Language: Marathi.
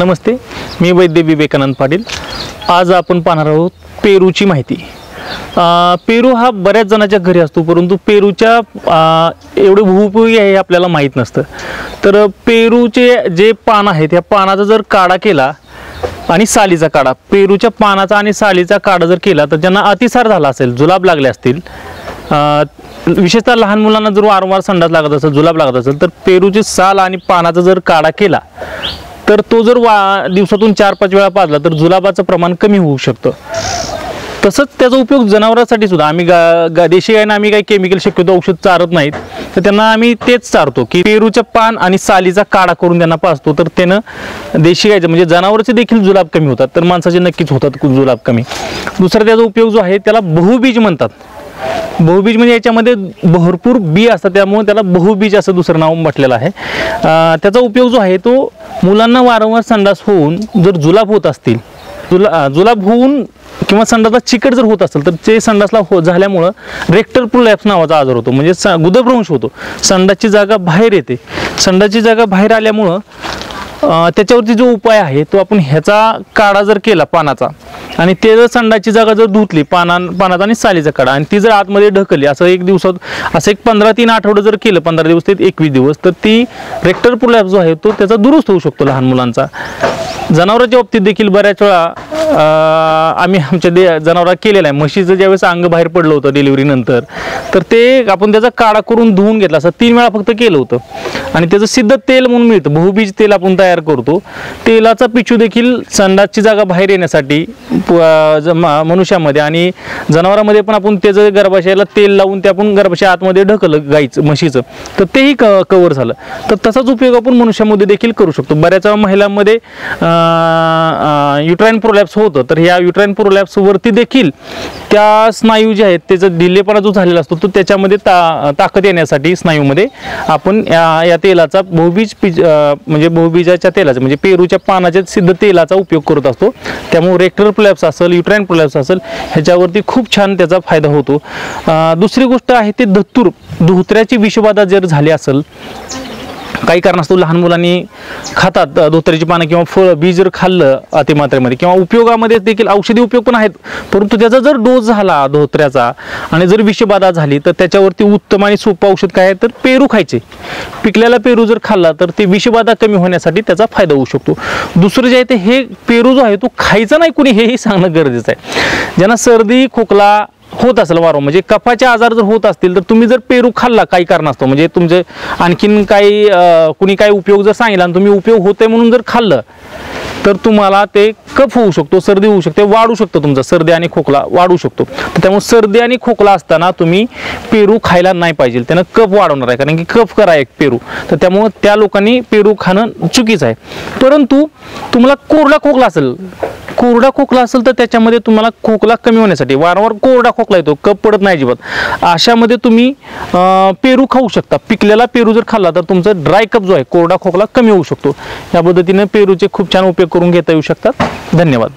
नमस्ते मी वैद्य विवेकानंद पाटील. आज आपण पाहणार आहोत पेरूची माहिती. पेरू हा बऱ्याच जणांच्या घरी असतो परंतु पेरूच्या एवढे भूपयोगी आहे हे आपल्याला माहीत नसतं. तर पेरूचे जे पान आहेत त्या पानाचा जर काढा केला आणि सालीचा काढा पेरूच्या पानाचा आणि सालीचा काढा जर केला तर ज्यांना अतिसार झाला असेल जुलाब लागले असतील विशेषतः लहान मुलांना जर वारंवार संडास लागत असेल जुलाब लागत असेल तर पेरूची साल आणि पानाचा जर काढा केला तर तो जर वा दिवसातून चार पाच वेळा पाजला तर जुलाबाचं प्रमाण कमी होऊ शकतं. तसंच त्याचा उपयोग जनावरांसाठी सुद्धा. आम्ही गा गा देशी गायना आम्ही काही केमिकल शक्यतो औषध चारत नाहीत. तर त्यांना आम्ही तेच चारतो की पेरूच्या पान आणि सालीचा काढा करून त्यांना पाजतो. तर त्यानं देशी गायचं म्हणजे जनावरचे देखील जुलाब कमी होतात तर माणसाचे नक्कीच होतात जुलाब कमी. दुसरा त्याचा उपयोग जो आहे त्याला बहुबीज म्हणतात. बहुबीज म्हणजे याच्यामध्ये भरपूर बी असतात त्यामुळे त्याला बहुबीज असं दुसरं नाव म्हटलेलं आहे. त्याचा उपयोग जो आहे तो मुलांना वारंवार संडास होऊन जर जुलाब होत असतील जुला जुलाब होऊन किंवा संडासला चिकट जर होत असेल तर ते संडासला हो झाल्यामुळं रेक्टर प्रोलॅप्स नावाचा आजार होतो. म्हणजे स गुदभ्रंश होतो. संडासची जागा बाहेर येते. संडासची जागा बाहेर आल्यामुळं त्याच्यावरती जो उपाय आहे तो आपण ह्याचा काढा जर केला पानाचा आणि ते जर संडाची जागा जर धुतली पाना पानाचा आणि सालीचा काढा आणि ती जर आतमध्ये ढकलली असं एक दिवसात असं एक पंधरा तीन आठवडं जर केलं पंधरा दिवस ते एकवीस दिवस तर ती रेक्टर प्रोलॅप जो आहे तो त्याचा दुरुस्त होऊ शकतो लहान मुलांचा. जनावरांच्या बाबतीत देखील बऱ्याच वेळा आम्ही आमच्या दे जनावरात केलेलं आहे. म्हशीचं ज्यावेळेस अंग बाहेर पडलं होतं डिलिव्हरीनंतर तर ते आपण त्याचा काढा करून धुवून घेतला. असं तीन वेळा फक्त केलं होतं. आणि त्याचं सिद्ध तेल म्हणून मिळतं. बहुबीज तेल आपण तयार करतो. तेलाचा पिचू देखील संडासची जागा बाहेर येण्यासाठी मनुष्यामध्ये आणि जनावरांमध्ये पण आपण त्याचं गर्भाशयाला तेल लावून ते आपण गर्भाशय आतमध्ये ढकलं गाईचं म्हशीचं. तर तेही क कवर झालं. तर तसाच उपयोग आपण मनुष्यामध्ये देखील करू शकतो. बऱ्याच वेळा महिलांमध्ये युट्राईन प्रोलॅप्स होतं तर ह्या युट्राईन प्रोलॅप्सवरती देखील त्या स्नायू जे आहेत त्याचा दिलेपणा जो झालेला असतो तो त्याच्यामध्ये ता ताकद येण्यासाठी स्नायूमध्ये आपण या या तेलाचा बहुबीज पिज म्हणजे बहुबीजाच्या तेलाचा म्हणजे पेरूच्या पानाच्या सिद्ध तेलाचा उपयोग करत असतो. त्यामुळे रेक्टर प्रोलॅप्स असेल युट्राईन प्रोलॅप्स असेल ह्याच्यावरती खूप छान त्याचा फायदा होतो. दुसरी गोष्ट आहे ते धतूर धोत्र्याची विषबाधा जर झाली असेल काही कारणास्तव लहान मुलांनी खातात धोत्र्याची पानं किंवा फळ बी जर खाल्लं अतिमात्रेमध्ये किंवा उपयोगामध्ये देखील औषधी उपयोग पण आहेत. परंतु त्याचा जर डोस झाला धोत्र्याचा आणि जर विषबाधा झाली तर त्याच्यावरती उत्तम आणि सोपं औषध काय आहे? तर पेरू खायचे. पिकलेला पेरू जर खाल्ला तर ते विषबाधा कमी होण्यासाठी त्याचा फायदा होऊ शकतो. दुसरं जे आहे ते हे पेरू जो आहे तो खायचा नाही कुणी हेही सांगणं गरजेचं आहे. ज्यांना सर्दी खोकला होत असेल वारं. म्हणजे कफाचे आजार जर होत असतील तर तुम्ही जर पेरू खाल्ला काही कारणास्तव म्हणजे तुमचे आणखीन काही कुणी काही उपयोग जर सांगितला आणि तुम्ही उपयोग होते म्हणून जर खाल्लं तर तुम्हाला ते कफ होऊ शकतो सर्दी होऊ शकते वाढू शकतो तुमचा. सर्दी आणि खोकला वाढू शकतो. तर त्यामुळे सर्दी आणि खोकला असताना तुम्ही पेरू खायला नाही पाहिजे. त्यानं कफ वाढवणार आहे कारण की कफ करा एक पेरू. तर त्यामुळं त्या लोकांनी पेरू खाणं चुकीचं आहे. परंतु तुम्हाला कोरडा खोकला असेल कोरडा खोकला असेल तर त्याच्यामध्ये तुम्हाला खोकला कमी होण्यासाठी वारंवार कोरडा खोकला येतो कप पडत नाही अजिबात. अशामध्ये तुम्ही पेरू खाऊ शकता. पिकलेला पेरू जर खाल्ला तर तुमचा ड्राय कप जो आहे कोरडा खोकला कमी होऊ शकतो. या पद्धतीने पेरूचे खूप छान उपयोग करून घेता येऊ शकतात. धन्यवाद.